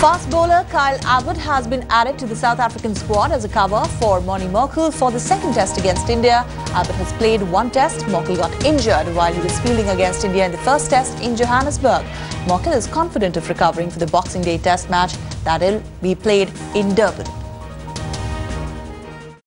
Fast bowler Kyle Abbott has been added to the South African squad as a cover for Morne Morkel for the second test against India. Abbott has played one test. Morkel got injured while he was fielding against India in the first test in Johannesburg. Morkel is confident of recovering for the Boxing Day test match that will be played in Durban.